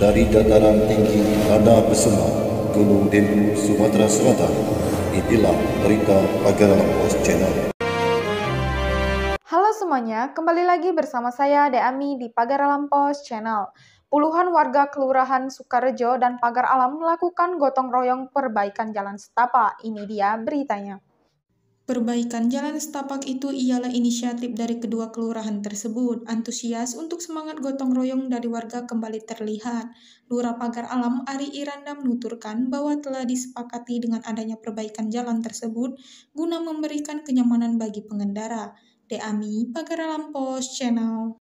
Dari dataran tinggi Tanah Besema, Gunung Dempu, Sumatera Selatan, inilah berita Pagar Lampos Channel. Halo semuanya, kembali lagi bersama saya Deami di Pagar Lampos Channel. Puluhan warga Kelurahan Sukarejo dan Pagar Alam melakukan gotong royong perbaikan jalan setapak. Ini dia beritanya. Perbaikan jalan setapak itu ialah inisiatif dari kedua kelurahan tersebut. Antusias untuk semangat gotong royong dari warga kembali terlihat. Lurah Pagar Alam Ari Iranda menuturkan bahwa telah disepakati dengan adanya perbaikan jalan tersebut guna memberikan kenyamanan bagi pengendara. Deami Pagar Alam Pos Channel